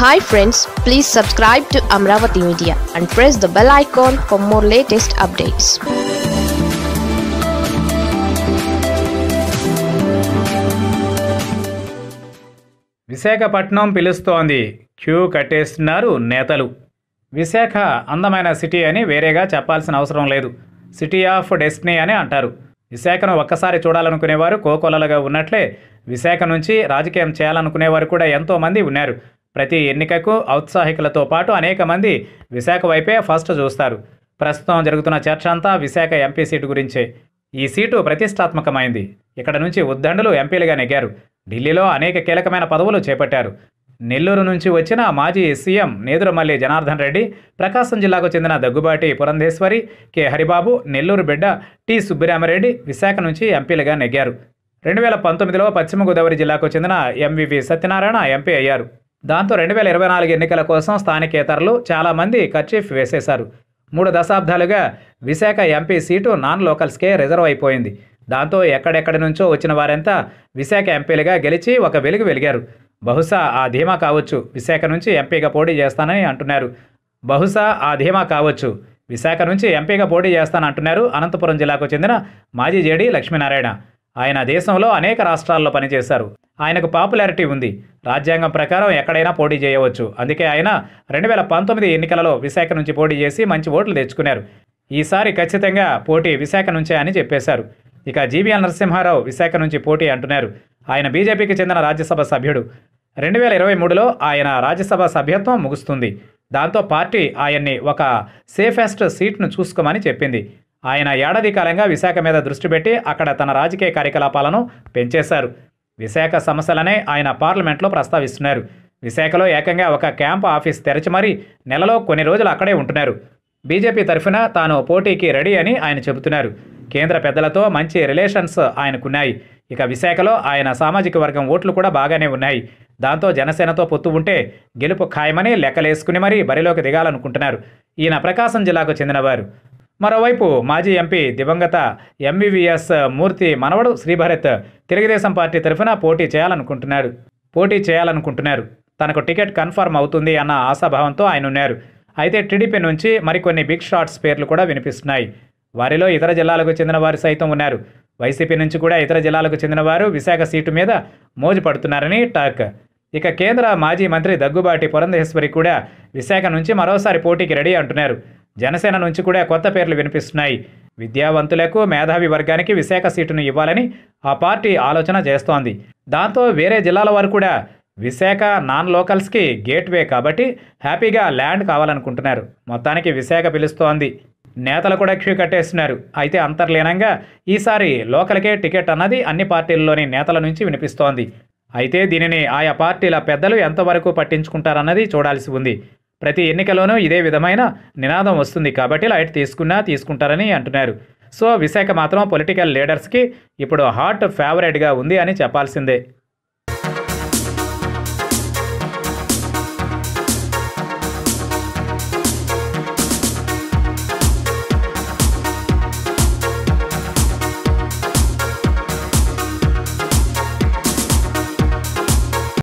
Hi friends please subscribe to Amaravati media and press the bell icon for more latest updates Visakhapatnam పిలుస్తోంది. Queue కట్టేస్తున్నారు నేతలు. విశాఖ అందమైన city అని వేరేగా చెప్పాల్సిన అవసరం లేదు. సిటీ ఆఫ్ డెస్టినీ అని అంటారు. విశాఖను ఒక్కసారి చూడాలనుకునేవారు కోకొలలుగా ఉన్నట్లే విశాఖ నుంచి రాజకీయం చేయాలనుకునేవారు కూడా ఎంతోమంది ఉన్నారు. ప్రతి ఎన్నికకు ఔత్సాహికులతో పాటు అనేక మంది విశాఖ వైపే ఫస్ట్ చూస్తారు. ప్రస్తుతం జరుగుతున్న చర్చ అంతా విశాఖ ఎంపీ సీటు గురించే. ఈ సీటు ప్రతిష్టాత్మకమైంది. ఇక్కడ నుంచి ఉద్దండులు ఎంపీలుగా నెగ్గారు. ఢిల్లీలో అనేక కీలకమైన పదవులు చేపట్టారు. నెల్లూరు నుంచి వచ్చిన మాజీ సీఎం నేదురమల్లి జనార్దన్ రెడ్డి ప్రకాశం జిల్లాకు చెందిన దగ్గుబాటి పురంధేశ్వరి కె. హరిబాబు నెల్లూరు బిడ్డ టి. సుబ్బిరామరెడ్డి విశాఖ నుంచి ఎంపీలుగా నెగ్గారు. రెండు వేల పంతొమ్మిదిలో పశ్చిమ గోదావరి జిల్లాకు చెందిన ఎంవివి సత్యనారాయణ ఎంపీ అయ్యారు. దాంతో రెండు వేల ఇరవై నాలుగు ఎన్నికల కోసం స్థానికేతరులు చాలామంది కర్చీఫ్ వేసేశారు. మూడు దశాబ్దాలుగా విశాఖ ఎంపీ సీటు నాన్ లోకల్స్కే రిజర్వ్ అయిపోయింది. దాంతో ఎక్కడెక్కడి నుంచో వచ్చిన వారంతా విశాఖ ఎంపీలుగా గెలిచి ఒక వెలుగు వెలిగారు. బహుశా ఆ ధీమా కావచ్చు. విశాఖ నుంచి ఎంపీగా పోటీ చేస్తానని అంటున్నారు. బహుశా ఆ ధీమా కావచ్చు. విశాఖ నుంచి ఎంపీగా పోటీ చేస్తానంటున్నారు అనంతపురం జిల్లాకు చెందిన మాజీ జేడీ లక్ష్మీనారాయణ. ఆయన దేశంలో అనేక రాష్ట్రాల్లో పనిచేశారు. ఆయనకు పాపులారిటీ ఉంది. రాజ్యాంగం ప్రకారం ఎక్కడైనా పోటీ చేయవచ్చు. అందుకే ఆయన రెండు వేల పంతొమ్మిది ఎన్నికలలో విశాఖ నుంచి పోటీ చేసి మంచి ఓట్లు తెచ్చుకున్నారు. ఈసారి ఖచ్చితంగా పోటీ విశాఖ నుంచే అని చెప్పేశారు. ఇక జీవీఎల్ నరసింహారావు విశాఖ నుంచి పోటీ అంటున్నారు. ఆయన బీజేపీకి చెందిన రాజ్యసభ సభ్యుడు. రెండు వేల ఇరవై మూడులో ఆయన రాజ్యసభ సభ్యత్వం ముగుస్తుంది. దాంతో పార్టీ ఆయన్ని ఒక సేఫెస్ట్ సీట్ను చూసుకోమని చెప్పింది. ఆయన ఏడాది కాలంగా విశాఖ మీద దృష్టి పెట్టి అక్కడ తన రాజకీయ కార్యకలాపాలను పెంచేశారు. విశాఖ సమస్యలనే ఆయన పార్లమెంట్లో ప్రస్తావిస్తున్నారు. విశాఖలో ఏకంగా ఒక క్యాంప్ ఆఫీస్ తెరచి మరీ నెలలో కొన్ని రోజులు అక్కడే ఉంటున్నారు. బీజేపీ తరఫున తాను పోటీకి రెడీ అని ఆయన చెబుతున్నారు. కేంద్ర పెద్దలతో మంచి రిలేషన్స్ ఆయనకున్నాయి. ఇక విశాఖలో ఆయన సామాజిక వర్గం ఓట్లు కూడా బాగానే ఉన్నాయి. దాంతో జనసేనతో పొత్తు ఉంటే గెలుపు ఖాయమని లెక్కలేసుకుని మరీ బరిలోకి దిగాలనుకుంటున్నారు. ఈయన ప్రకాశం జిల్లాకు చెందినవారు. మరోవైపు మాజీ ఎంపీ దివంగత ఎంవివిఎస్ మూర్తి మనవడు శ్రీభరత్ తెలుగుదేశం పార్టీ తరఫున పోటీ చేయాలనుకుంటున్నాడు. పోటీ చేయాలనుకుంటున్నారు. తనకు టికెట్ కన్ఫర్మ్ అవుతుంది అన్న ఆశాభావంతో ఆయన ఉన్నారు అయితే టీడీపీ నుంచి మరికొన్ని బిగ్ షాట్స్ పేర్లు కూడా వినిపిస్తున్నాయి. వారిలో ఇతర జిల్లాలకు చెందిన వారు సైతం ఉన్నారు. వైసీపీ నుంచి కూడా ఇతర జిల్లాలకు చెందిన వారు విశాఖ సీటు మీద మోజు పడుతున్నారని టాక్. ఇక కేంద్ర మాజీ మంత్రి దగ్గుబాటి పురంధేశ్వరి కూడా విశాఖ నుంచి మరోసారి పోటీకి రెడీ అంటున్నారు. జనసేన నుంచి కూడా కొత్త పేర్లు వినిపిస్తున్నాయి. విద్యావంతులకు మేధావి వర్గానికి విశాఖ సీటును ఇవ్వాలని ఆ పార్టీ ఆలోచన చేస్తోంది. దాంతో వేరే జిల్లాల వారు కూడా విశాఖ నాన్ లోకల్స్కి గేట్వే కాబట్టి హ్యాపీగా ల్యాండ్ కావాలనుకుంటున్నారు. మొత్తానికి విశాఖ పిలుస్తోంది. నేతలు కూడా క్యూ కట్టేస్తున్నారు. అయితే అంతర్లీనంగా ఈసారి లోకల్కే టికెట్ అన్నది అన్ని పార్టీల్లోని నేతల నుంచి వినిపిస్తోంది. అయితే దీనిని ఆయా పార్టీల పెద్దలు ఎంతవరకు పట్టించుకుంటారన్నది చూడాల్సి ఉంది. ప్రతి ఎన్నికలోనూ ఇదే విధమైన నినాదం వస్తుంది కాబట్టి లైట్ తీసుకున్నా తీసుకుంటారని అంటున్నారు. సో విశాఖ మాత్రం పొలిటికల్ లీడర్స్కి ఇప్పుడు హాట్ ఫేవరెట్గా ఉంది అని చెప్పాల్సిందే.